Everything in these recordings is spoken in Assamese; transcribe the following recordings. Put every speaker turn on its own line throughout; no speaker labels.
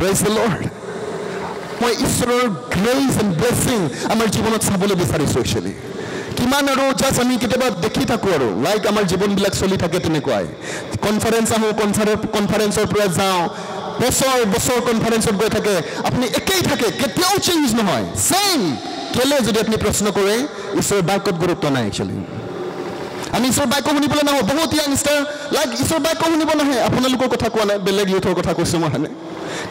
প্ৰেজ দ্য লৰ্ড মই ঈশ্বৰৰ গ্ৰেচ এণ্ড ব্লেছিং আমাৰ জীৱনত চাবলৈ বিচাৰিছোঁ একচুৱেলি কিমান আৰু জাষ্ট আমি কেতিয়াবা দেখি থাকোঁ আৰু লাইক আমাৰ জীৱনবিলাক চলি থাকে তেনেকুৱাই কনফাৰেঞ্চ আহোঁ কনফাৰে কনফাৰেঞ্চৰ পৰা যাওঁ বছৰ বছৰ কনফাৰেঞ্চত গৈ থাকে আপুনি একেই থাকে কেতিয়াও চেঞ্জ নহয় ছেইম কেলে যদি আপুনি প্ৰশ্ন কৰে ঈশ্বৰৰ বাক্যত গুৰুত্ব নাই একচুৱেলি আমি ঈশ্বৰৰ বাক্য শুনিবলৈ নাহোঁ বহুত য়াংষ্টাৰ লাইক ঈশ্বৰৰ বাক্য শুনিব নাহে আপোনালোকৰ কথা কোৱা নাই বেলেগ ইউথৰ কথা কৈছোঁ মই হয়নে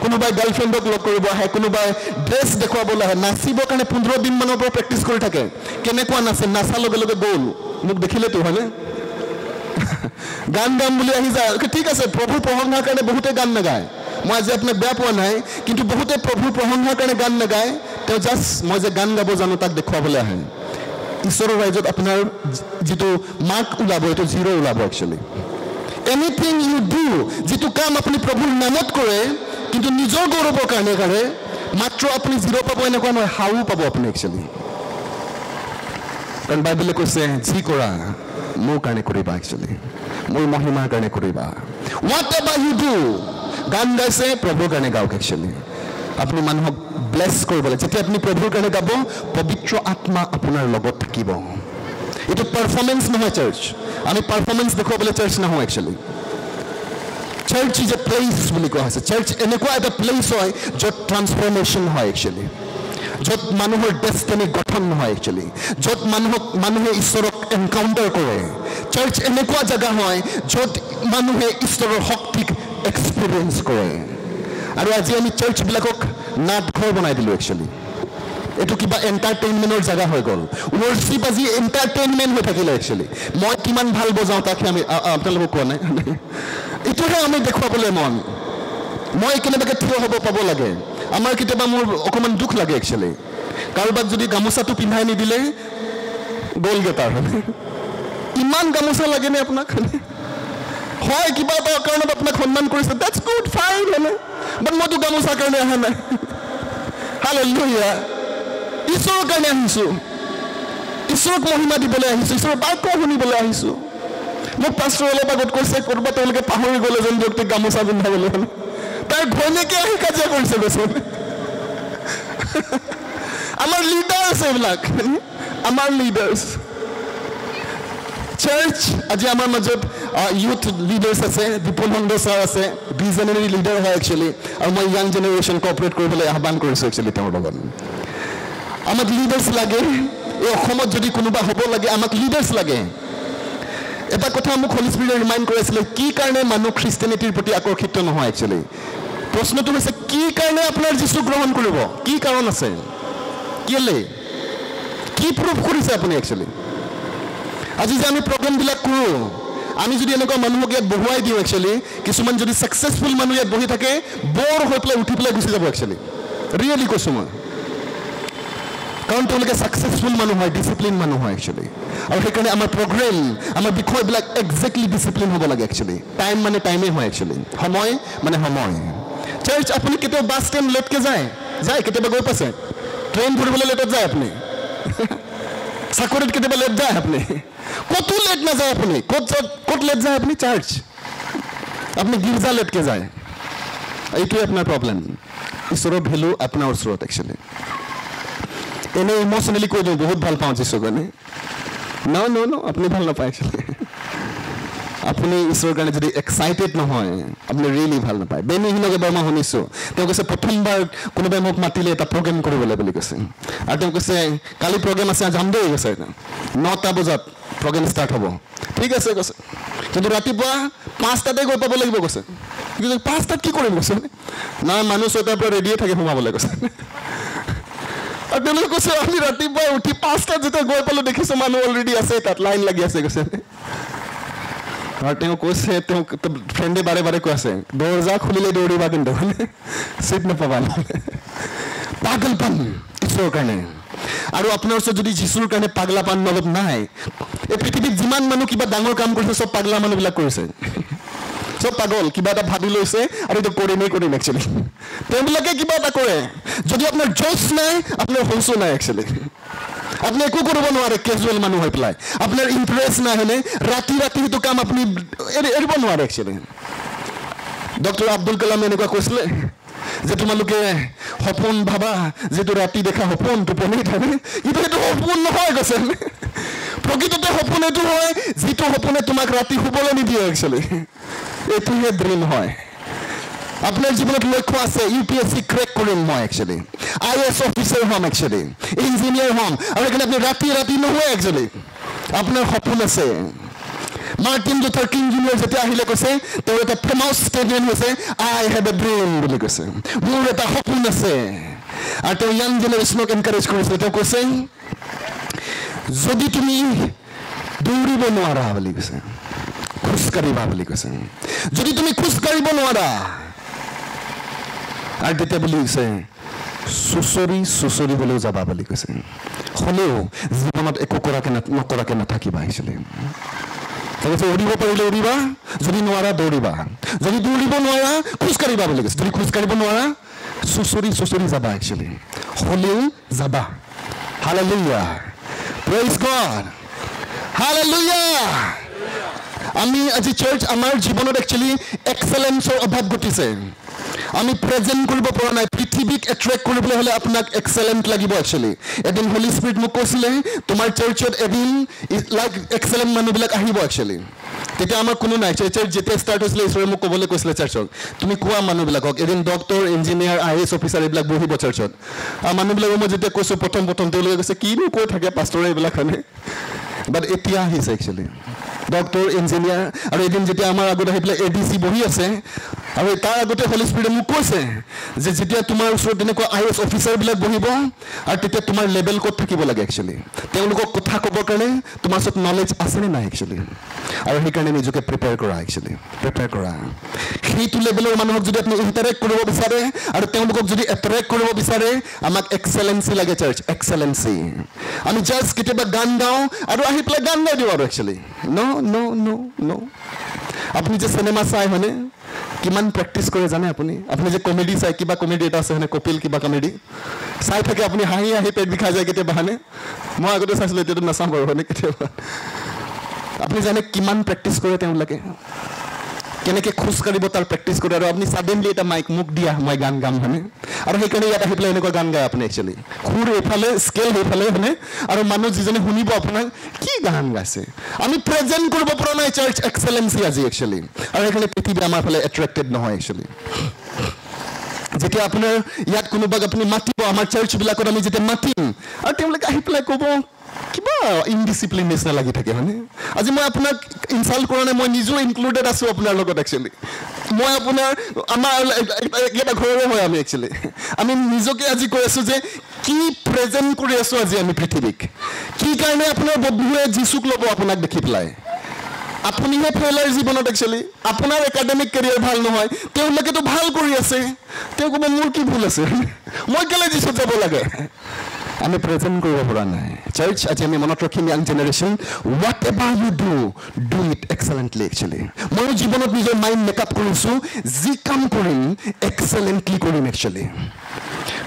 কোনোবাই গাৰ্লফ্ৰেণ্ডক লগ কৰিব আহে কোনোবাই ড্ৰেছ দেখুৱাবলৈ আহে নাচিবৰ কাৰণে পোন্ধৰ দিনমানৰ পৰা প্ৰেক্টিচ কৰি থাকে। কেনেকুৱা নাচে নাচাৰ লগে লগে গ'ল। মোক দেখিলেতো হয়নে? গান গাম বুলি আহি যায়। ঠিক আছে প্ৰভুৰ প্ৰশংসাৰ কাৰণে বহুতে গান নাগায়। মই আজি আপোনাক বেয়া পোৱা নাই কিন্তু বহুতে প্ৰভুৰ প্ৰশংসাৰ কাৰণে গান নাগায়। তেওঁ জাষ্ট মই যে গান গাব জানো তাক দেখুৱাবলৈ আহে। ঈশ্বৰৰ ৰাইজত আপোনাৰ যিটো মাৰ্ক ওলাব এইটো জিৰ' ওলাব একচুৱেলি এনিথিং ইউ ডু যিটো কাম আপুনি প্ৰভুৰ নামত কৰে কিন্তু নিজৰ গৌৰৱৰ কাৰণে কাৰণে মাত্ৰ আপুনি জিৰ' পাব এনেকুৱা নহয় হাও পাব আপুনি একচুৱেলি কাৰণ বাইবেলে কৈছে যি কৰা মোৰ কাৰণে কৰিবা একচুৱেলি মোৰ মহিমাৰ কাৰণে কৰিবা। হোৱাট এভাৰ ইউ ডু গান গাইছে প্ৰভুৰ কাৰণে গাওক একচুৱেলি আপুনি মানুহক ব্লেছ কৰিব লাগে যেতিয়া আপুনি প্ৰভুৰ কাৰণে গাব পবিত্ৰ আত্মা আপোনাৰ লগত থাকিব। এইটো পাৰফৰ্মেঞ্চ নহয় চাৰ্চ আমি পাৰফৰ্মেঞ্চ দেখুৱাবলৈ church নাহোঁ actually church is a place বুলি কোৱা হৈছে। চাৰ্চ এনেকুৱা এটা প্লেচ হয় য'ত ট্ৰান্সফৰ্মেশ্যন হয় একচুৱেলি য'ত মানুহৰ ডেষ্টিনি গঠন হয় একচুৱেলি য'ত মানুহক মানুহে ঈশ্বৰক এনকাউণ্টাৰ কৰে। চাৰ্চ এনেকুৱা জেগা হয় য'ত মানুহে ঈশ্বৰৰ শক্তিক এক্সপিৰিয়েঞ্চ কৰে। আৰু আজি আমি চাৰ্চবিলাকক নাটঘৰ বনাই দিলোঁ একচুৱেলি এইটো কিবা এণ্টাৰটেইনমেণ্টৰ জেগা হৈ গ'ল। ৱৰ্শ্বিপ আজি এণ্টাৰটেইনমেণ্ট হৈ থাকিলে একচুৱেলি মই কিমান ভালো বজাওঁ তাকে আমি আপোনালোকক কোৱা নাই। এইটোহে আমি দেখুৱাবলৈ মন। মই কেনেবাকৈ থিয় হ'ব পাব লাগে। আমাৰ কেতিয়াবা মোৰ অকণমান দুখ লাগে একচুৱেলি কাৰোবাক যদি গামোচাটো পিন্ধাই নিদিলে গ'লগৈ তাৰ ইমান গামোচা লাগেনে আপোনাক? হয়, কিবা এটা কাৰণত আপোনাক সন্মান কৰিছে। ডেটছ গুড ফাইন মানে। বাট মইতো গামোচাৰ কাৰণে অহা নাই। হালেলুয়া ঈশ্বৰৰ কাৰণে আহিছোঁ। ঈশ্বৰক মহিমা দিবলৈ আহিছোঁ ঈশ্বৰৰ বাক্য শুনিবলৈ আহিছোঁ। মোক পাষ্টৰ অলপ আগত কৈছে, ক'ৰবাত তেওঁলোকে পাহৰি গ'ল এজন ব্যক্তিক গামোচা পিন্ধাবলৈ হ'লে। তাৰ ঘৈণীয়েকে আহি কাজিয়া কৰিছে কৈছে আমাৰ লিডাৰ্ছ এইবিলাক। আমাৰ লিডাৰ্ছ চাৰ্চ আজি আমাৰ মাজত ইউথ লিডাৰ্ছ আছে বিপুল নন্দ ছাৰ আছে ভিজনেৰী লিডাৰ হয় একচুৱেলি আৰু মই য়াং জেনেৰেশ্যন কপাৰেট কৰিবলৈ আহ্বান কৰিছোঁ একচুৱেলি তেওঁৰ লগত। আমাক লিডাৰ্ছ লাগে। এই অসমত যদি কোনোবা হ'ব লাগে আমাক লিডাৰ্ছ লাগে। এটা কথা মোক হলি স্পিৰিটে ৰিমাইণ্ড কৰাইছিলে কি কাৰণে মানুহ খ্ৰীষ্টানিটিৰ প্ৰতি আকৰ্ষিত নহয় একচুৱেলি প্ৰশ্নটো হৈছে কি কাৰণে আপোনাৰ যিচু গ্ৰহণ কৰিব? কি কাৰণ আছে? কেলে? কি প্ৰুফ কৰিছে আপুনি একচুৱেলি আজি যে আমি প্ৰগ্ৰেমবিলাক কৰোঁ আমি যদি এনেকুৱা মানুহক ইয়াত বহুৱাই দিওঁ একচুৱেলি কিছুমান যদি ছাকচেছফুল মানুহ ইয়াত বহি থাকে বৰ হৈ পেলাই উঠি পেলাই গুচি যাব একচুৱেলি ৰিয়েলি কৈছোঁ মই। কাৰণ তেওঁলোকে ছাকচেছফুল মানুহ হয় ডিচিপ্লিন মানুহ হয় একচুৱেলি আৰু সেইকাৰণে আমাৰ প্ৰগ্ৰেম আমাৰ বিষয়বিলাক একজেক্টলি ডিচিপ্লিন হ'ব লাগে একচুৱেলি টাইম মানে টাইমেই হয় একচুৱেলি সময় মানে সময় চাৰ্চ আপুনি কেতিয়াবা বাছ ষ্টেণ্ড লেটকৈ যায় যায় কেতিয়াবা গৈ পাইছে ট্ৰেইন ধৰিবলৈ লেটত যায় আপুনি চাকৰিত কেতিয়াবা লেট যায় আপুনি ক'তো লেট নাযায় আপুনি ক'ত ক'ত লেট যায় আপুনি চাৰ্চ আপুনি গীৰ্জা লেটকৈ যায় এইটোৱে আপোনাৰ প্ৰব্লেম ঈশ্বৰৰ ভেলু আপোনাৰ ওচৰত একচুৱেলি এনেই ইম'চনেলি কৈ দিওঁ বহুত ভাল পাওঁ যীশুক কাৰণে ন ন ন আপুনি ভাল নাপায় একচুৱেলি আপুনি ঈশ্বৰৰ কাৰণে যদি এক্সাইটেড নহয় আপুনি ৰিয়েলি ভাল নাপায়। বেনিহীনক এবাৰ মই শুনিছোঁ তেওঁ কৈছে প্ৰথমবাৰ কোনোবাই মোক মাতিলে এটা প্ৰগ্ৰেম কৰিবলৈ বুলি কৈছে। আৰু তেওঁ কৈছে কালি প্ৰগ্ৰেম আছে যাম দেই কৈছে নটা বজাত প্ৰগ্ৰেম ষ্টাৰ্ট হ'ব। ঠিক আছে কৈছে। কিন্তু ৰাতিপুৱা পাঁচটাতে গৈ পাব লাগিব কৈছে। পাঁচটাত কি কৰিম কৈছে। নাই মানুহ ছয়টাৰ পৰা ৰেডিয়ে থাকে সোমাবলৈ কৈছে। তেওঁলোকে কৈছে আমি ৰাতিপুৱা উঠি পাঁচটাত যেতিয়া গৈ পালোঁ দেখিছোঁ মানুহ অলৰেডি আছে তাত লাইন লাগি আছে কৈছে আৰু তেওঁ কৈছে তেওঁ ফ্ৰেণ্ডে বাৰে বাৰে কৈ আছে দৰ্জা খুলিলে দৌৰিবা কিন্তু চিট নাপাবা নহ'লে পাগলপান ঈশ্বৰৰ কাৰণে আৰু আপোনাৰ ওচৰত যদি যীশুৰ কাৰণে পাগলাপান অলপ নাই এই পৃথিৱীত যিমান মানুহ কিবা ডাঙৰ কাম কৰিছে চব পাগলা মানুহবিলাক কৰিছে চব পাগল কিবা এটা ভাবি লৈছে আৰু এইটো কৰিমেই কৰিম একচুৱেলি তেওঁবিলাকে কিবা এটা কৰে। যদি আপোনাৰ জচ নাই আপোনাৰ হৌচো নাই একচুৱেলি আপুনি একো কৰিব নোৱাৰে কেজুৱেল মানুহ হৈ পেলাই। আপোনাৰ ইণ্টাৰেষ্ট নাই হয়নে? ৰাতি ৰাতি সেইটো কাম আপুনি এৰিব নোৱাৰে একচুৱেলি ডক্টৰ আব্দুল কালামে এনেকুৱা কৈছিলে যে তোমালোকে সপোন ভাবা যিটো ৰাতি দেখা সপোন টোপনিত হয়নে? কিন্তু সেইটো সপোন নহয় কৈছে। প্ৰকৃততে সপোন এইটো হয় যিটো সপোনে তোমাক ৰাতি শুবলৈ নিদিয়ে একচুৱেলি এইটোহে ড্ৰিম হয়। আপোনাৰ জীৱনত লক্ষ্য আছে U P S C crack কৰিম মই একচুৱেলি আই এছ অফিচাৰ হ'ম একচুৱেলি ইঞ্জিনিয়াৰ হ'ম। আৰু সেইকাৰণে আপুনি ৰাতি ৰাতি নহয় একচুৱেলি আপোনাৰ সপোন আছে। মাৰ্টিন লুথাৰ কিং জুনিয়ৰ যেতিয়া আহিলে কৈছে তেওঁৰ এটা ফেমাছ ষ্টেটমেণ্ট হৈছে আই হেভ এ ড্ৰিম বুলি কৈছে। মোৰ এটা সপোন আছে। আৰু তেওঁ য়াং জেনেৰেশ্যনক এনকাৰেজ কৰিছে। তেওঁ কৈছে যদি তুমি দৌৰিব নোৱাৰা বুলি কৈছে। খোজকাঢ়িবা বুলি কৈছে। যদি তুমি খোজকাঢ়িব নোৱাৰা আৰু তেতিয়া বুলি কৈছে চুচৰি চুচৰিবলৈও যাবা বুলি কৈছে। হ'লেও জীৱনত একো কৰাকে নকৰাকে নাথাকিবা আহিছিলে তাৰপিছত উৰিব পাৰিলে উৰিবা যদি নোৱাৰা দৌৰিবা। যদি দৌৰিব নোৱাৰা খোজকাঢ়িবা বুলি কৈছে। যদি খোজকাঢ়িব নোৱাৰা চুচৰি চুচৰি যাবা একচুৱেলি হ'লেও যাবা। হালেলুয়া প্ৰেইজ গড হালেলুয়া আমি আজি চাৰ্চ আমাৰ জীৱনত একচুৱেলি এক্সেলেঞ্চৰ অভাৱ ঘটিছে। আমি প্ৰেজেণ্ট কৰিব পৰা নাই পৃথিৱীক এট্ৰেক্ট কৰিবলৈ হ'লে আপোনাক এক্সেলেণ্ট লাগিব একচুৱেলি এদিন হলি স্পিৰিট মোক কৈছিলে তোমাৰ চাৰ্চত এদিন লাইক এক্সেলেণ্ট মানুহবিলাক আহিব একচুৱেলি তেতিয়া আমাৰ কোনো নাই। চাৰ্চৰ যেতিয়া ষ্টাৰ্ট হৈছিলে ঈশ্বৰে মোক ক'বলৈ কৈছিলে চাৰ্চক তুমি কোৱা মানুহবিলাকক এদিন doctor engineer I S officer এইবিলাক বহিব চাৰ্চত আৰু মানুহবিলাকক মই যেতিয়া কৈছোঁ প্ৰথম প্ৰথম তেওঁলোকে কৈছে কিনো কৈ থাকে পাষ্টৰে এইবিলাক হয়নে বাট এতিয়া আহিছে একচুৱেলি ডক্টৰ ইঞ্জিনিয়াৰ আৰু এদিন যেতিয়া আমাৰ আগত আহি পেলাই এ ডি চি বহি আছে আৰু তাৰ আগতে হলি স্পিৰিটে মোক কৈছে যে যেতিয়া তোমাৰ ওচৰত তেনেকুৱা আই এছ অফিচাৰবিলাক বহিব আৰু তেতিয়া তোমাৰ লেভেল ক'ত থাকিব লাগে একচুৱেলি তেওঁলোকক কথা ক'বৰ কাৰণে তোমাৰ ওচৰত নলেজ আছেনে নাই একচুৱেলি আৰু সেইকাৰণে নিজকে প্ৰিপেয়াৰ কৰা একচুৱেলি প্ৰিপেয়াৰ কৰা। সেইটো লেভেলৰ মানুহক যদি আপুনি ইণ্টাৰেক্ট কৰিব বিচাৰে আৰু তেওঁলোকক যদি এট্ৰেক্ট কৰিব বিচাৰে আমাক এক্সেলেঞ্চি লাগে চাৰ্চ এক্সেলেঞ্চি আমি জাষ্ট কেতিয়াবা গান গাওঁ আৰু আহি পেলাই গান গাই দিওঁ আৰু একচুৱেলি ন ন ন ন আপুনি যে চিনেমা চাই হয়নে কিমান প্ৰেক্টিচ কৰে জানে আপুনি আপুনি যে কমেডি চাই কিবা কমেডি এটা আছে হয়নে কপিল কিবা কমেডি চাই থাকে আপুনি হাঁহি হাঁহি পেট বিষাই যায় কেতিয়াবা হয়নে মই আগতে চাইছিলোঁ এতিয়াতো নাচাওঁ বাৰু হয়নে কেতিয়াবা আপুনি জানে কিমান প্ৰেক্টিচ কৰে তেওঁলোকে কেনেকৈ খোজকাঢ়িব তাৰ প্ৰেক্টিচ কৰে আৰু আপুনি ছাডেনলি এটা মাইক মোক দিয়া মই গান গাম হয়নে? আৰু সেইকাৰণে ইয়াত আহি পেলাই এনেকুৱা গান গায় আপুনি একচুৱেলি সুৰ এইফালে স্কেল সেইফালে হয়নে? আৰু মানুহ যিজনে শুনিব আপোনাক কি গান গাইছে? আমি প্ৰেজেণ্ট কৰিব পৰা নাই চাৰ্চ এক্সেলেঞ্চি আজি একচুৱেলি আৰু সেইকাৰণে পৃথিৱী আমাৰ ফালে এট্ৰেক্টেড নহয় একচুৱেলি যেতিয়া আপোনাৰ ইয়াত কোনোবাক আপুনি মাতিব আমাৰ চাৰ্চবিলাকত আমি যেতিয়া মাতিম আৰু তেওঁলোকে আহি পেলাই ক'ব কিবা ইনডিচিপ্লিন নিচিনা লাগি থাকে হয়নে আজি মই আপোনাক ইনচাল্ট কৰা নাই মই নিজেও ইনক্লুডেড আছোঁ আপোনাৰ লগত একচুৱেলি মই আপোনাৰ আমাৰ একেটা ঘৰৰে হয় আমি একচুৱেলি আমি নিজকে আজি কৈ আছোঁ যে কি প্ৰেজেণ্ট কৰি আছোঁ আজি আমি পৃথিৱীক। কি কাৰণে আপোনাৰ বন্ধুৱে যিচুক ল'ব আপোনাক দেখি পেলাই? আপুনিহে ফেইলাৰ জীৱনত একচুৱেলি আপোনাৰ একাডেমিক কেৰিয়াৰ ভাল নহয় তেওঁলোকেতো ভাল কৰি আছে। তেওঁ ক'ব মোৰ কি ভুল আছে? মই কেলৈ যিচুত যাব লাগে? আমি প্ৰেজেণ্ট কৰিব পৰা নাই। চাৰ্চ আজি আমি মনত ৰাখিম young generation whatever you do do it excellently actually ময়ো জীৱনত নিজৰ মাইণ্ড মেকআপ কৰিছোঁ যি কাম কৰিম এক্সেলেণ্টলি কৰিম একচুৱেলি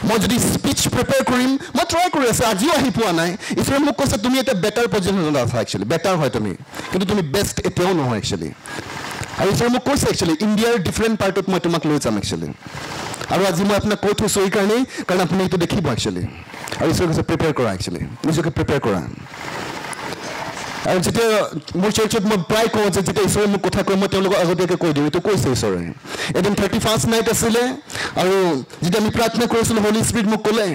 মই যদি স্পীচ প্ৰিপেয়াৰ কৰিম মই ট্ৰাই কৰি আছোঁ আজিও আহি পোৱা নাই। ঈশ্বৰে মোক কৈছে তুমি এটা বেটাৰ পজিশ্যনত আছা একচুৱেলি বেটাৰ হয় তুমি। কিন্তু তুমি বেষ্ট এতিয়াও নহয় একচুৱেলি আৰু ঈশ্বৰে মোক কৈছে একচুৱেলি ইণ্ডিয়াৰ ডিফাৰেণ্ট পাৰ্টত মই তোমাক লৈ যাম একচুৱেলি আৰু আজি মই আপোনাক কৈ থৈছোঁ এইকাৰণেই কাৰণ আপুনি এইটো দেখিব একচুৱেলি আৰু ঈশ্বৰে কৈছে প্ৰিপেয়াৰ কৰা একচুৱেলি নিজকে প্ৰিপেয়াৰ কৰা আৰু যেতিয়া মোৰ চাৰ্চত মই প্ৰায় কওঁ যে যেতিয়া ঈশ্বৰে মোক কথা কয় মই তেওঁলোকক আগতীয়াকৈ কৈ দিওঁ। এইটো কৈছে ঈশ্বৰে এদিন থাৰ্টি ফাৰ্ষ্ট নাইট আছিলে আৰু যেতিয়া আমি প্ৰাৰ্থনা কৰিছিলোঁ হলি স্পিৰিট মোক ক'লে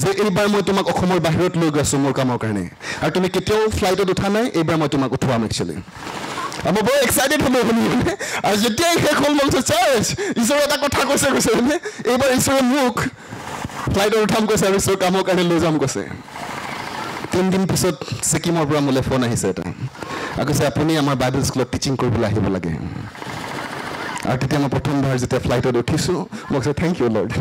যে এইবাৰ মই তোমাক অসমৰ বাহিৰত লৈ গৈছোঁ মোৰ কামৰ কাৰণে। আৰু তুমি কেতিয়াও ফ্লাইটত উঠা নাই এইবাৰ মই তোমাক উঠোৱাম একচুৱেলি মই বৰ এক্সাইটেড হ'লো শুনি মানে। আৰু যেতিয়াই শেষ হ'ল মই কৈছোঁ চাৰ্চ ঈশ্বৰে এটা কথা কৈছে কৈছে মানে এইবাৰ ঈশ্বৰে মোক ফ্লাইটত উঠাম কৈছে আৰু ঈশ্বৰ কামৰ কাৰণে লৈ যাম কৈছে তিনিদিন পিছত ছিকিমৰ পৰা মোলৈ ফোন আহিছে এটা আৰু কৈছে আপুনি আমাৰ বাইবেল স্কুলত টিচিং কৰিবলৈ আহিব লাগে আৰু তেতিয়া মই প্ৰথমবাৰ যেতিয়া ফ্লাইটত উঠিছোঁ মই কৈছোঁ থেংক ইউ লৰ্ড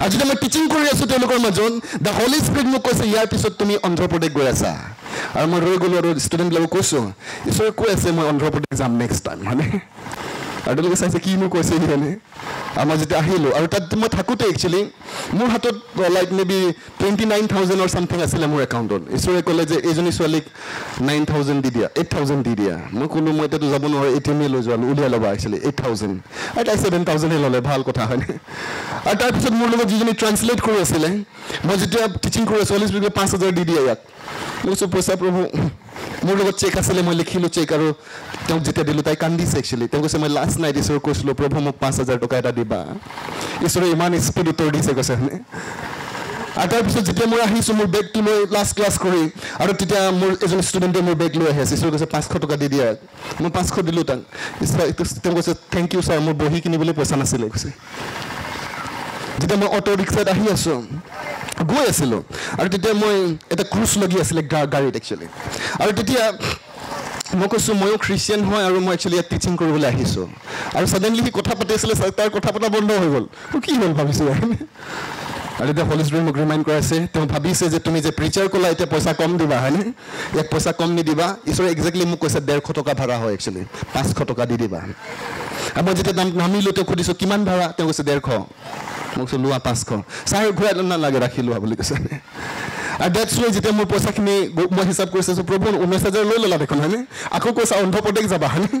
আৰু যেতিয়া মই টিচিং কৰি আছোঁ তেওঁলোকৰ মাজত দ্য হলি স্পিৰিট মোক কৈছে ইয়াৰ পিছত তুমি অন্ধ্ৰপ্ৰদেশ গৈ আছা আৰু মই ৰৈ গ'লোঁ আৰু ষ্টুডেণ্টবিলাকক কৈছোঁ ঈশ্বৰে কৈ আছে মই অন্ধ্ৰপ্ৰদেশ যাম নেক্সট টাইম হয়নে আৰু তেওঁলোকে চাইছে কিনো কৈছে সি মই যেতিয়া আহিলোঁ আৰু তাত মই থাকোঁতে একচুৱেলি মোৰ হাতত like maybe twenty nine থাউজেণ্ডৰ চামথিং আছিলে মোৰ একাউণ্টত। ঈশ্বৰে ক'লে যে এইজনী ছোৱালীক নাইন থাউজেণ্ড দি দিয়া এইট থাউজেণ্ড দি দিয়া। মই ক'লোঁ মই এতিয়াতো যাব নোৱাৰোঁ এ টি এমে লৈ যোৱা উলিয়াই ল'বা একচুৱেলি এইট থাউজেণ্ড আৰু তাই ছেভেন থাউজেণ্ডে ল'লে ভাল কথা হয়নে? আৰু তাৰপিছত মোৰ লগত যিজনী ট্ৰান্সলেট কৰি আছিলে মই যেতিয়া টিচিং কৰি আছোঁ চল্লিছ বিঘা পাঁচ হাজাৰ দি দিয়া ইয়াক। মই কৈছোঁ পইচা প্ৰভু মোৰ লগত চেক আছিলে মই লিখিলোঁ চেক আৰু তেওঁক যেতিয়া দিলোঁ তাই কান্দিছে একচুৱেলি তেওঁ কৈছে মই লাষ্ট নাইট ঈশ্বৰক কৈছিলোঁ প্ৰভু মোক পাঁচ হাজাৰ টকা এটা দিবা। ঈশ্বৰে ইমান স্পীড উত্তৰ দিছে কৈছে হয়নে? আৰু তাৰপিছত যেতিয়া মই আহিছোঁ মোৰ বেগটো লৈ লাষ্ট ক্লাছ কৰি আৰু তেতিয়া মোৰ এজন ষ্টুডেণ্টে মোৰ বেগ লৈ আহি আছে। ঈশ্বৰে কৈছে পাঁচশ টকা দি দিয়া। মই পাঁচশ দিলোঁ তাক। ঈশ্বৰ তেওঁ কৈছে থেংক ইউ ছাৰ মোৰ বহি কিনিবলৈ পইচা নাছিলে কৈছে। যেতিয়া মই অ'টো ৰিক্সাত আহি আছোঁ গৈ আছিলোঁ। আৰু তেতিয়া মই এটা ক্ৰুজ লাগি আছিলে গাড়ীত একচুৱেলি আৰু তেতিয়া মই কৈছোঁ ময়ো খ্ৰীষ্টিয়ান হয় আৰু মই একচুৱেলি ইয়াত টিচিং কৰিবলৈ আহিছোঁ। আৰু ছাডেনলি সি কথা পাতি আছিলে তাৰ কথা পতা বন্ধ হৈ গ'ল। কি হ'ল ভাবিছোঁ আৰু এতিয়া হলিষ্টৰী মোক ৰিমাইণ্ড কৰাইছে তেওঁ ভাবিছে যে তুমি যে প্ৰিচাৰ ক'লা এতিয়া পইচা কম দিবা হয়নে? ইয়াক পইচা কম নিদিবা। ঈশ্বৰে একজেক্টলি মোক কৈছে ডেৰশ টকা ভাড়া হয় একচুৱেলি পাঁচশ টকা দি দিবা। আৰু মই যেতিয়া নামিলোঁ তেওঁক সুধিছোঁ কিমান ভাড়া? তেওঁ কৈছে ডেৰশ। মই কৈছোঁ লোৱা পাঁচশ ছাৰ ঘূৰাই নালাগে ৰাখি লোৱা বুলি কৈছে আৰু ডেটছ ৱে যেতিয়া মোৰ পইচাখিনি মই হিচাপ কৰি চাইছোঁ প্ৰভু ঊনৈছ হাজাৰ লৈ ল'লা দেখোন হয়নে আকৌ কৈছা অন্ধ্ৰপ্ৰদেশ যাবা হয়নে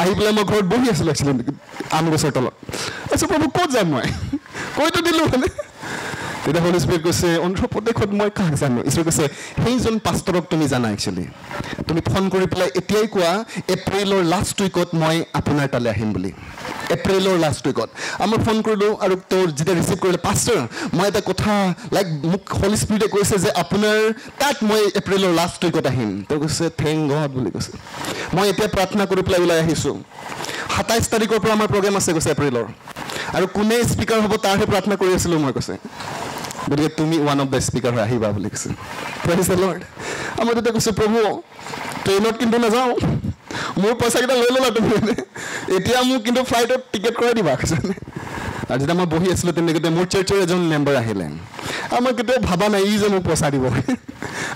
আহি পেলাই মই ঘৰত বহি আছিলোঁ একচুৱেলি আম গছৰ তলত আচ্ছা প্ৰভু ক'ত যাম মই কৈতো দিলোঁ হয়নে তেতিয়া হলি স্পিৰিট কৈছে অন্ধ্ৰপ্ৰদেশত মই কাক জানো ঈশ্বৰে কৈছে সেইজন পাষ্টৰক তুমি জানা একচুৱেলি তুমি ফোন কৰি পেলাই এতিয়াই কোৱা এপ্ৰিলৰ লাষ্ট উইকত মই আপোনাৰ তালৈ আহিম বুলি এপ্ৰিলৰ লাষ্ট উইকত আৰু মই ফোন কৰিলোঁ আৰু তেওঁ যেতিয়া ৰিচিভ কৰিলে পাষ্টাৰ মই এটা কথা লাইক মোক হলি স্পিৰিটে কৈছে যে আপোনাৰ তাত মই এপ্ৰিলৰ লাষ্ট উইকত আহিম তেওঁ কৈছে থেংক গড বুলি কৈছে মই এতিয়া প্ৰাৰ্থনা কৰি পেলাই ওলাই আহিছোঁ সাতাইছ তাৰিখৰ পৰা আমাৰ প্ৰগ্ৰেম আছে কৈছে এপ্ৰিলৰ আৰু কোনে স্পীকাৰ হ'ব তাৰহে প্ৰাৰ্থনা কৰি আছিলোঁ মই কৈছে গতিকে তুমি ওৱান অফ দ্য স্পীকাৰ হৈ আহিবা বুলি কৈছে। প্ৰাইজ লৰ্ড মই তেতিয়া কৈছোঁ প্ৰভু ট্ৰেইনত কিন্তু নাযাওঁ। মোৰ পইচাকেইটা লৈ ল'লা তুমি এতিয়া মোক কিন্তু ফ্লাইটত টিকেট কৰাই দিবা কৈছে। আৰু যেতিয়া মই বহি আছিলোঁ তেনেকৈ মোৰ চাৰ্চৰ এজন মেম্বাৰ আহিলে। আৰু মই কেতিয়াও ভবা নাই ই যে মোক পইচা দিব।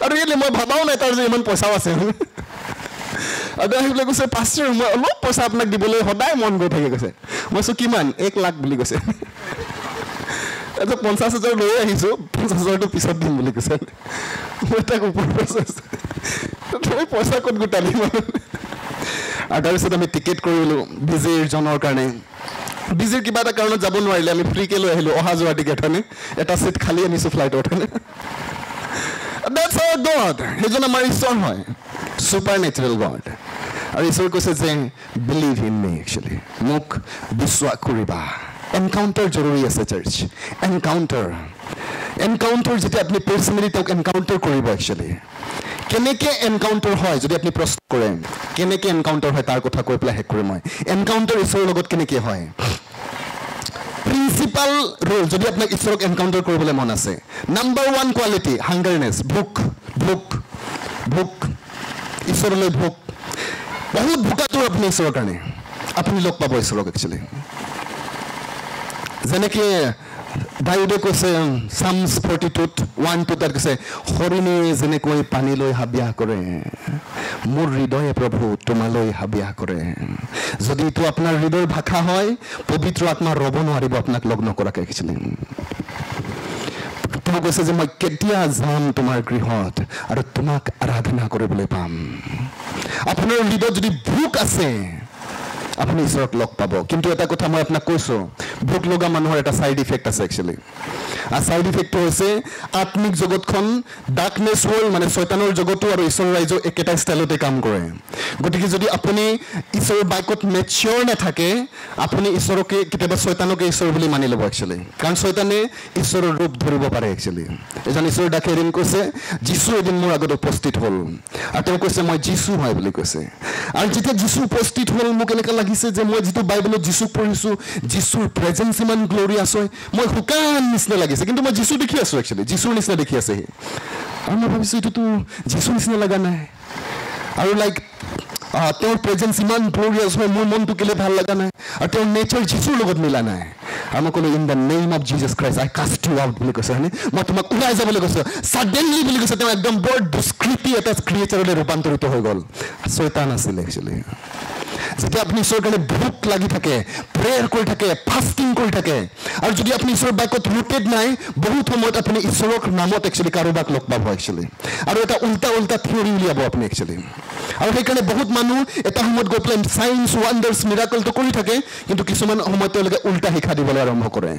আৰু ৰিয়েলি মই ভবাও নাই তাৰ যে ইমান পইচাও আছে। আৰু আহি পেলাই কৈছে পাষ্টাৰ মই অলপ পইচা আপোনাক দিবলৈ সদায় মন গৈ থাকে কৈছে। মই কৈছোঁ কিমান? এক লাখ বুলি কৈছে। তাৰপিছত পঞ্চাছ হাজাৰ লৈ আহিছোঁ পঞ্চাছ হাজাৰটো পিছত দিম বুলি কৈছে মই তাক ওপৰৰ পৰা চাইছোঁ তুমি পইচা ক'ত গোটালি মানে আৰু তাৰপিছত আমি টিকেট কৰিলোঁ বিজিৰ জনৰ কাৰণে বিজিৰ কিবা এটা কাৰণত যাব নোৱাৰিলে আমি ফ্ৰীকৈ লৈ আহিলোঁ অহা যোৱা টিকেট হয়নে এটা ছিট খালী আনিছোঁ ফ্লাইটত হয়নে our God. সেইজন আমাৰ ঈশ্বৰ হয় ছুপাৰ নেচাৰেল গড আৰু ঈশ্বৰ কৈছে যে বিলিভ ইন মি একচুৱেলি মোক বিশ্বাস কৰিবা এনকাউণ্টাৰ জৰুৰী আছে চাৰ্চ এনকাউণ্টাৰ এনকাউণ্টাৰ যেতিয়া আপুনি পাৰ্চনেলি তেওঁক এনকাউণ্টাৰ কৰিব একচুৱেলি কেনেকৈ এনকাউণ্টাৰ হয় যদি আপুনি প্ৰশ্ন কৰে কেনেকৈ এনকাউণ্টাৰ হয় তাৰ কথা কৈ পেলাই শেষ কৰিম মই এনকাউণ্টাৰ ঈশ্বৰৰ লগত কেনেকৈ হয় প্ৰিন্সিপাল ৰোল যদি আপোনাক ঈশ্বৰক এনকাউণ্টাৰ কৰিবলৈ মন আছে নাম্বাৰ ওৱান কোৱালিটি হাংগাৰনেছ ভোক ভোক ভোক ঈশ্বৰলৈ ভোক বহুত ভোকাটো আপুনি ঈশ্বৰৰ কাৰণে আপুনি লগ পাব ঈশ্বৰক একচুৱেলি যেনেকৈ ডায়ুদে কৈছে চামছ ফৰ্টি টুত ওৱান টু তাত কৈছে হৰিণে যেনেকৈ পানীলৈ হাবিয়াহ কৰে মোৰ হৃদয়ে প্ৰভু তোমালৈ হাবিয়াহ কৰে। যদি এইটো আপোনাৰ হৃদয়ৰ ভাষা হয় পবিত্ৰ আত্মা ৰ'ব নোৱাৰিব আপোনাক লগ নকৰাকৈ একচুৱেলি তেওঁ কৈছে যে মই কেতিয়া যাম তোমাৰ গৃহত আৰু তোমাক আৰাধনা কৰিবলৈ পাম? আপোনাৰ হৃদয়ত যদি ভোক আছে আপুনি ঈশ্বৰক লগ পাব। কিন্তু এটা কথা মই আপোনাক কৈছোঁ ভোক লগা মানুহৰ এটা ছাইড ইফেক্ট আছে একচুৱেলি আৰু ছাইড ইফেক্টটো হৈছে আত্মিক জগতখন ডাৰ্কনেছ ৱৰ্ল্ড মানে ছয়তানৰ জগতো আৰু ঈশ্বৰৰ ৰাইজৰ একেটা ষ্টাইলতে কাম কৰে। গতিকে যদি আপুনি ঈশ্বৰৰ বাইকত মেচিয়ৰ নাথাকে আপুনি ঈশ্বৰকে কেতিয়াবা ছয়তানকে ঈশ্বৰ বুলি মানি ল'ব একচুৱেলি কাৰণ ছয়তানে ঈশ্বৰৰ ৰূপ ধৰিব পাৰে একচুৱেলি এজন ঈশ্বৰ ডাকে এদিন কৈছে যীশু এদিন মোৰ আগত উপস্থিত হ'ল। আৰু তেওঁ কৈছে মই যীশু হয় বুলি কৈছে। আৰু যেতিয়া যীশু উপস্থিত হ'ল মোক এনেকুৱা লাগিছে যে মই যিটো বাইবেলত যীশুক পঢ়িছোঁ যীশুৰ প্ৰেজেঞ্চ ইমান গ্ল'ৰিয়াছ হয় মই শুকান নিচিনা লাগিছে কিন্তু মই যীশু দেখি আছোঁ একচুৱেলি যীশুৰ নিচিনা দেখি আছে সি আৰু মই ভাবিছোঁ এইটোতো যীশুৰ নিচিনা লগা নাই আৰু লাইক তেওঁৰ প্ৰেজেঞ্চ ইমান গ্ল'ৰিয়াছ হয় মোৰ মনটো কেলে ভাল লগা নাই আৰু তেওঁৰ নেচাৰ যীশুৰ লগত মিলা নাই আৰু মই ক'লো in the name of Jesus Christ I cast you out বুলি কৈছে হয়নে মই তোমাক ওলাই যাবলৈ কৈছোঁ ছাডেনলি বুলি কৈছে তেওঁ একদম বৰ দুষ্কৃতি এটা ক্ৰিয়েচাৰলৈ ৰূপান্তৰিত হৈ গ'ল ছয়তান আছিলে একচুৱেলি যেতিয়া আপুনি ঈশ্বৰৰ কাৰণে ভোক লাগি থাকে প্ৰেয়াৰ কৰি থাকে ফাষ্টিং কৰি থাকে। আৰু যদি আপুনি ঈশ্বৰৰ বাক্যত ৰুটেড নাই বহুত সময়ত আপুনি ঈশ্বৰৰ নামত একচুৱেলি কাৰোবাক লগ পাব একচুৱেলি আৰু এটা উল্টা উল্টা থিয়ৰি উলিয়াব আপুনি একচুৱেলি আৰু সেইকাৰণে বহুত মানুহ এটা সময়ত গৈ পেলাই চাইন্স ৱাণ্ডাৰ্ছ মিৰাকলটো কৰি থাকে কিন্তু কিছুমান সময়ত তেওঁলোকে উল্টা শিক্ষা দিবলৈ আৰম্ভ কৰে।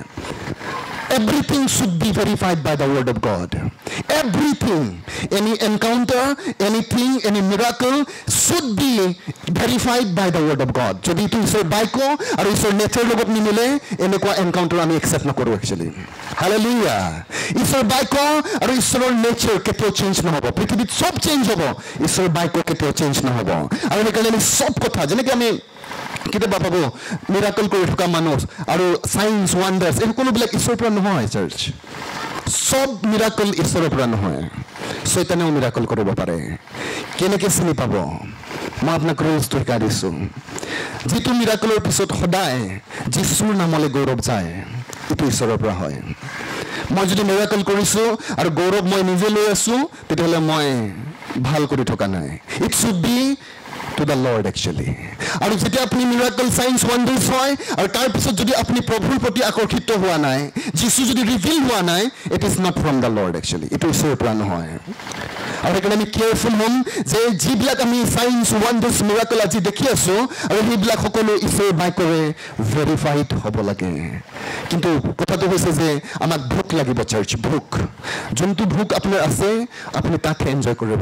Everything should be verified by the word of God. Everything, any encounter, anything, any miracle should be verified by the word of God. যদি এইটো ঈশ্বৰৰ বাক্য আৰু ঈশ্বৰৰ নেচাৰ লগত নিমিলে এনেকুৱা এনকাউণ্টাৰ আমি একচেপ্ট নকৰোঁ একচুৱেলি ঈশ্বৰৰ বাক্য আৰু ঈশ্বৰৰ নেচাৰ কেতিয়াও চেঞ্জ নহ'ব পৃথিৱীত চব চেঞ্জ হ'ব ঈশ্বৰৰ বাক্য কেতিয়াও চেঞ্জ নহ'ব আৰু সেইকাৰণে আমি চব কথা যেনেকৈ আমি কেতিয়াবা পাব মিৰাকল কৰি থকা মানুহ আৰু চাইন্স ৱাণ্ডাৰ্ছ এই সকলোবিলাক ঈশ্বৰৰ পৰা নহয় চাৰ্চ চব মিৰাকল ঈশ্বৰৰ পৰা নহয়। চৈতানেও মিৰাকল কৰিব পাৰে। কেনেকৈ চিনি পাব? মই আপোনাক ৰুলছটো শিকাই দিছোঁ। যিটো মিৰাকলৰ পিছত সদায় যীশুৰ নামলৈ গৌৰৱ যায় এইটো ঈশ্বৰৰ পৰা হয়। মই যদি মিৰাকল কৰিছোঁ আৰু গৌৰৱ মই নিজে লৈ আছোঁ তেতিয়াহ'লে মই ভাল কৰি থকা নাই। It should be to the Lord actually আৰু যেতিয়া আপুনি মিৰাকল চাইন্স ৱাণ্ডাৰ্ছ হয় আৰু তাৰপিছত যদি আপুনি প্ৰভুৰ প্ৰতি আকৰ্ষিত হোৱা নাই যিচু যদি ৰিভিল হোৱা নাই it is not from the Lord actually এইটো ঈশ্বৰৰ পৰা নহয়। আৰু সেইকাৰণে আমি কেয়াৰফুল হ'ম যে যিবিলাক আমি চাইন্স ৱাণ্ডাৰ্ছ মিৰাকল আজি দেখি আছোঁ আৰু সেইবিলাক সকলো ঈশ্বৰৰ বাক্যৰে ভেৰিফাইড হ'ব লাগে কিন্তু কথাটো হৈছে যে আমাক ভোক লাগিব চাৰ্চ ভোক যোনটো ভোক আপোনাৰ আছে আপুনি তাকহে এনজয় কৰিব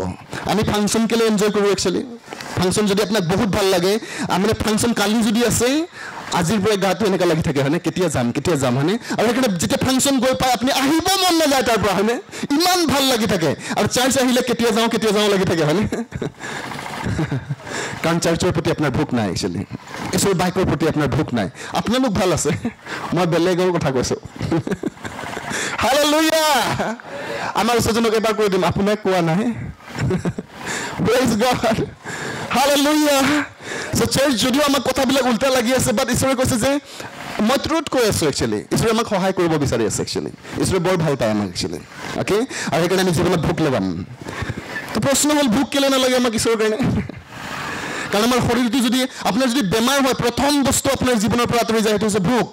আমি ফাংচন কেলৈ এনজয় কৰোঁ একচুৱেলি ফাংচন যদি আপোনাক বহুত ভাল লাগে মানে ফাংচন কালি যদি আছে আজিৰ পৰাই গাটো এনেকুৱা লাগি থাকে হয়নে? কেতিয়া যাম কেতিয়া যাম হয়নে? আৰু সেইকাৰণে যেতিয়া ফাংচন গৈ পাই আপুনি আহিব মন নাযায় তাৰ পৰা হয়নে? ইমান ভাল লাগি থাকে। আৰু চাৰ্চ আহিলে কেতিয়া যাওঁ কেতিয়া যাওঁ লাগি থাকে হয়নে? কাৰণ চাৰ্চৰ প্ৰতি আপোনাৰ ভোক নাই একচুৱেলি ঈশ্বৰৰ বাইকৰ প্ৰতি আপোনাৰ ভোক নাই। আপোনালোক ভাল আছে। মই বেলেগৰ কথা কৈছোঁ। হালেলুয়া আমাৰ ওচৰজনক এবাৰ কৈ দিম আপোনাক কোৱা নাই? Hallelujah. So church যদিও আমাক কথাবিলাক উল্টা লাগি আছে বাট ঈশ্বৰে কৈছে যে মই ট্ৰুথ কৈ আছোঁ একচুৱেলি ঈশ্বৰে আমাক সহায় কৰিব বিচাৰি আছে একচুৱেলি ঈশ্বৰে বৰ ভাল পায় আমাক একচুৱেলি অ'কে আৰু সেইকাৰণে আমি জীৱনত ভোক লগাম। তো প্ৰশ্ন হ'ল ভোক কেলৈ নালাগে আমাক ঈশ্বৰৰ কাৰণে? কাৰণ আমাৰ শৰীৰটো যদি আপোনাৰ যদি বেমাৰ হয় প্ৰথম বস্তু আপোনাৰ জীৱনৰ পৰা আঁতৰি যায় সেইটো হৈছে ভোক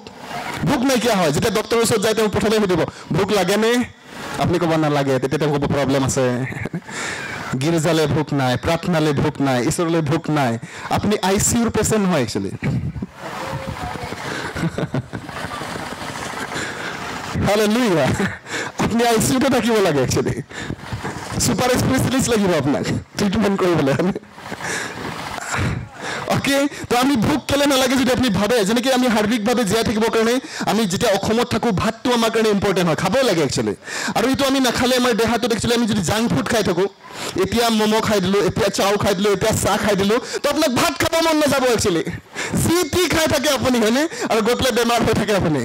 ভোক নাইকিয়া হয়। যেতিয়া ডক্টৰৰ ওচৰত যায় তেওঁ প্ৰথমে সুধিব ভোক লাগেনে? আপুনি ক'ব নালাগে। তেতিয়া তেওঁ ক'ব প্ৰব্লেম আছে। গীৰ্জালে ভোক নাই প্ৰাৰ্থনালে ভোক নাই ঈশ্বৰলৈ ভোক নাই। আপুনি আই চি ইউৰ পেচেণ্ট হয় একচুৱেলি হালেলুয়া আপুনি আই চি ইউতে থাকিব লাগে একচুৱেলি ছুপাৰ স্পেচিয়েলিষ্ট লাগিব আপোনাক। ট্ৰিটমেণ্ট কৰিবলৈ অ'কে তো আমি ভোক কেলে নালাগে যদি আপুনি ভাবে? যেনেকৈ আমি শাৰীৰিকভাৱে জীয়াই থাকিবৰ কাৰণে আমি যেতিয়া অসমত থাকোঁ ভাতটো আমাৰ কাৰণে ইম্পৰ্টেণ্ট হয়। খাব লাগে একচুৱেলি আৰু এইটো আমি নাখালে আমাৰ দেহাটোত একচুৱেলি আমি যদি জাংক ফুড খাই থাকোঁ এতিয়া ম'ম' খাই দিলোঁ এতিয়া চাও খাই দিলোঁ এতিয়া চাহ খাই দিলোঁ তো আপোনাক ভাত খাব মন নাযাব একচুৱেলি যি টি খাই থাকে আপুনি হয়নে? আৰু গৈ পেলাই বেমাৰ হৈ থাকে আপুনি।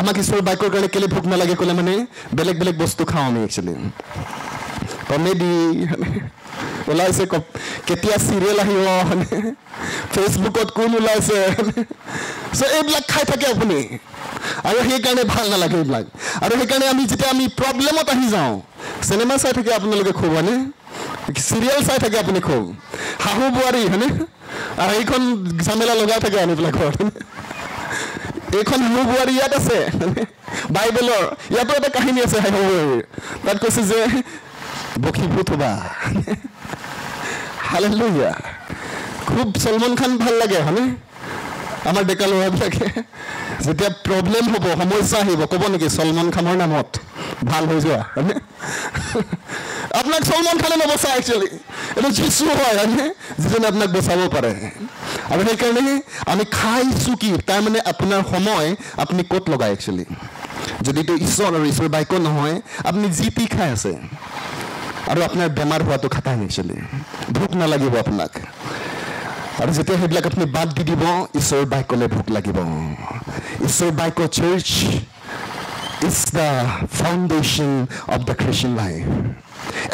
আমাক ঈশ্বৰৰ বাইকৰ কাৰণে কেলে ভোক নালাগে ক'লে মানে বেলেগ বেলেগ বস্তু খাওঁ আমি একচুৱেলি কমেডি ওলাইছে কেতিয়া চিৰিয়েল আহিব ফেচবুকত কোন ওলাইছে চ' এইবিলাক খাই থাকে আপুনি আৰু সেইকাৰণে ভাল নালাগে এইবিলাক আৰু সেইকাৰণে আমি যেতিয়া আমি প্ৰব্লেমত আহি যাওঁ চিনেমা চাই থাকে আপোনালোকে খুব হয়নে চিৰিয়েল চাই থাকে আপুনি খুব শাহু বোৱাৰী হয়নে আৰু এইখন ঝামেলা লগাই থাকে ঘৰত এইখন শাহু বোৱাৰী ইয়াত আছে বাইবেলৰ ইয়াতো এটা কাহিনী আছে শাহু বোৱাৰীৰ তাত কৈছে যে বখীভূত হ'বা খুব চলমান খান ভাল লাগে হয়নে? আমাৰ ডেকা ল'ৰাবিলাকে। যেতিয়া প্ৰব্লেম হ'ব সমস্যা আহিব ক'ব নেকি চলমান খানৰ নামত? ভাল হৈ যোৱা হয়নে? আপোনাক চলমান খানে নবচায় একচুৱেলি এইটো যিচু হয় হয়নে? যিজনে আপোনাক বচাব পাৰে। আৰু সেইকাৰণে আমি খাইছোঁ কি তাৰমানে আপোনাৰ সময় আপুনি ক'ত লগায় একচুৱেলি যদি এইটো ঈশ্বৰ আৰু ঈশ্বৰ বাক্য নহয় আপুনি যি টি খাই আছে আৰু আপোনাৰ বেমাৰ হোৱাটো খাটাং একচুৱেলি ভোক নালাগিব আপোনাক। আৰু যেতিয়া সেইবিলাক আপুনি বাদ দি দিব ঈশ্বৰৰ বাক্যলৈ ভোক লাগিব। ঈশ্বৰ bike church is the foundation of the Christian life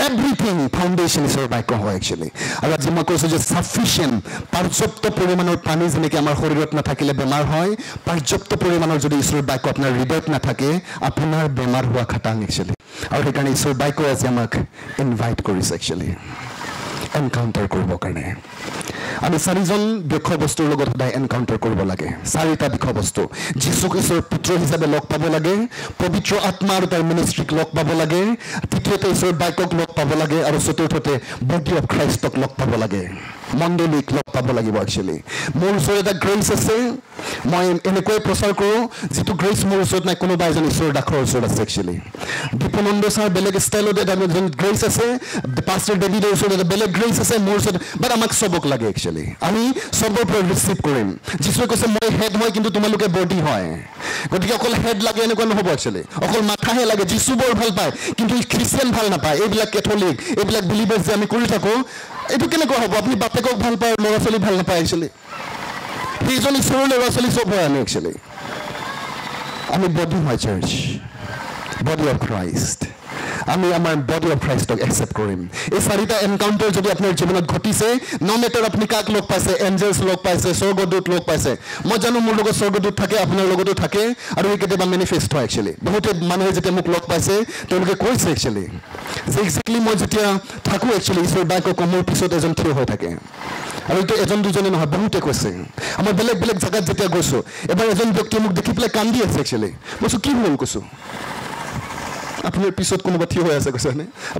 everything foundation ঈশ্বৰৰ বাক্য হয় একচুৱেলি আৰু আজি মই কৈছোঁ যে চাফিচিয়েণ্ট পৰ্যাপ্ত পৰিমাণৰ পানী যেনেকৈ আমাৰ শৰীৰত নাথাকিলে বেমাৰ হয় পৰ্যাপ্ত পৰিমাণৰ যদি ঈশ্বৰৰ বাক্য আপোনাৰ হৃদয়ত নাথাকে আপোনাৰ বেমাৰ হোৱা খাটাং একচুৱেলি আৰু সেইকাৰণে ঈশ্বৰ বাক্য আজি আমাক ইনভাইট কৰিছে একচুৱেলি এনকাউণ্টাৰ কৰিবৰ কাৰণে। আমি চাৰিজন বিষয়বস্তুৰ লগত সদায় এনকাউণ্টাৰ কৰিব লাগে। চাৰিটা বিষয়বস্তু যীশু খ্ৰীষ্টৰ পুত্ৰ হিচাপে লগ পাব লাগে পবিত্ৰ আত্মা আৰু তাৰ মিনিষ্ট্ৰিক লগ পাব লাগে তৃতীয়তে ঈশ্বৰৰ বাক্যক লগ পাব লাগে আৰু চতুৰ্থতে বডি অফ খ্ৰাইষ্টক লগ পাব লাগে। মণ্ডলীক লগ পাব লাগিব একচুৱেলি মোৰ ওচৰত এটা গ্ৰেচ আছে। মই এনেকৈ প্ৰচাৰ কৰোঁ যিটো গ্ৰেচ মোৰ ওচৰত নাই কোনোবা এজন ঈশ্বৰৰ দাসৰ ওচৰত আছে একচুৱেলি দীপনন্দ ছাৰ বেলেগ ষ্টাইলত এটা এজন গ্ৰেচ আছে পাষ্টাৰ ডেভিডৰ ওচৰত এটা বেলেগ গ্ৰেচ আছে মোৰ ওচৰত বাট আমাক চবক লাগে একচুৱেলি আমি চবৰ পৰা ৰিচিভ কৰিম। যিচুৱে কৈছে মই হেড হয় কিন্তু তোমালোকে বডি হয়। গতিকে অকল হেড লাগে এনেকুৱা নহ'ব একচুৱেলি অকল মাথাহে লাগে যিচু বৰ ভাল পায় কিন্তু খ্ৰীষ্টিয়ান ভাল নাপায়। এইবিলাক কেথলিক এইবিলাক বিলিভাৰ্ছ যে আমি কৰি থাকোঁ এইটো কেনেকুৱা হ'ব? আপুনি বাপেকক ভাল পায় ল'ৰা ছোৱালী ভাল নাপায় একচুৱেলি সেইজন ঈশ্বৰৰ ল'ৰা ছোৱালী চব হয় আমি একচুৱেলি আমি বডি হয় চাৰ্চ বডি অফ খ্ৰাইষ্ট আমি আমাৰ বডি অফ খ্ৰাইষ্টক একচেপ্ট কৰিম। এই চাৰিটা এনকাউণ্টাৰ যদি আপোনাৰ জীৱনত ঘটিছে ন মেটাৰ আপুনি কাক লগ পাইছে এঞ্জেলছ লগ পাইছে স্বৰ্গদূত লগ পাইছে মই জানো মোৰ লগত স্বৰ্গদূত থাকে আপোনাৰ লগতো থাকে আৰু এই কেতিয়াবা মেনিফেষ্ট হয় একচুৱেলি বহুতে মানুহে যেতিয়া মোক লগ পাইছে তেওঁলোকে কৈছে একচুৱেলি যে একজেক্টলি মই যেতিয়া থাকোঁ একচুৱেলি ঈশ্বৰ বাক্যক মোৰ পিছত এজন থিয় হৈ থাকে। আৰু এতিয়া এজন দুজনে নহয় বহুতে কৈছে। আমাৰ বেলেগ বেলেগ জেগাত যেতিয়া গৈছোঁ এবাৰ এজন ব্যক্তিয়ে মোক দেখি পেলাই কান্দি আছে একচুৱেলি মই কৈছোঁ কি হ'ল? কৈছোঁ। আপোনাৰ পিছত কোনোবা থিয় হৈ আছে কৈছে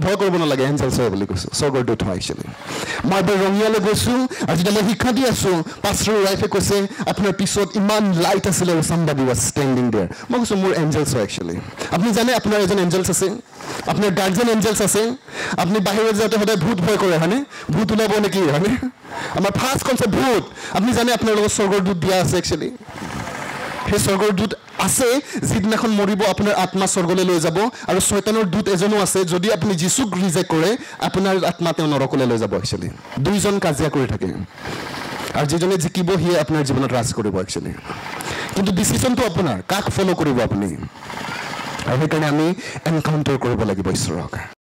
ভয় কৰিব নালাগে এঞ্জেলছ হয় বুলি কৈছোঁ স্বৰ্গৰ দূত হয় একচুৱেলি মই এবাৰ ৰঙিয়ালৈ গৈছোঁ আৰু যেতিয়া মই শিক্ষা দি আছোঁ পাষ্টৰ ৱাইফে কৈছে আপোনাৰ পিছত ইমান লাইট আছিলে আৰু চামবাডি ৱাজ ষ্টেণ্ডিং দেয়াৰ মই কৈছোঁ মোৰ এঞ্জেলছ হয় একচুৱেলি আপুনি জানে আপোনাৰ এজন এঞ্জেলছ আছে? আপোনাৰ গাৰ্জেন এঞ্জেলছ আছে? আপুনি বাহিৰত যাওঁতে সদায় ভূত ভয় কৰে হয়নে? ভূত ওলাব নেকি হয়নে? আমাৰ ফাৰ্ষ্ট কনচেপ্ট ভূত। আপুনি জানে আপোনাৰ লগত স্বৰ্গৰ দূত দিয়া আছে একচুৱেলি সেই স্বৰ্গৰ দূত আছে যিদিনাখন মৰিব আপোনাৰ আত্মা স্বৰ্গলৈ লৈ যাব আৰু ছয়তানৰ দূত এজনো আছে যদি আপুনি যিচুক ৰিজেক্ট কৰে আপোনাৰ আত্মা তেওঁ নৰকলৈ লৈ যাব একচুৱেলি দুইজন কাজিয়া কৰি থাকে। আৰু যিজনে জিকিব সিয়ে আপোনাৰ জীৱনত ৰাজ কৰিব একচুৱেলি কিন্তু ডিচিশ্যনটো আপোনাৰ কাক ফ'ল' কৰিব আপুনি? আৰু সেইকাৰণে আমি এনকাউণ্টাৰ কৰিব লাগিব ঈশ্বৰক।